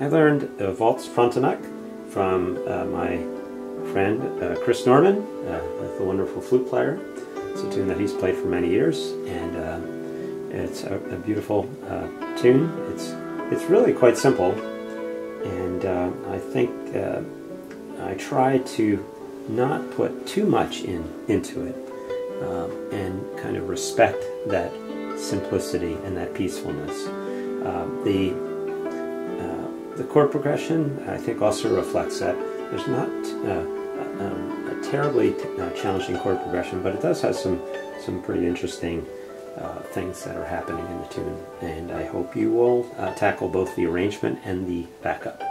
I learned uh, Waltz Frontenac from uh, my friend uh, Chris Norman, uh, the wonderful flute player. It's a tune that he's played for many years, and uh, it's a, a beautiful uh, tune. It's it's really quite simple, and uh, I think I try to not put too much in into it, um, and kind of respect that simplicity and that peacefulness. Um, the the chord progression, I think, also reflects that. There's not uh, um, a terribly uh, challenging chord progression, but it does have some, some pretty interesting uh, things that are happening in the tune. And I hope you will uh, tackle both the arrangement and the backup.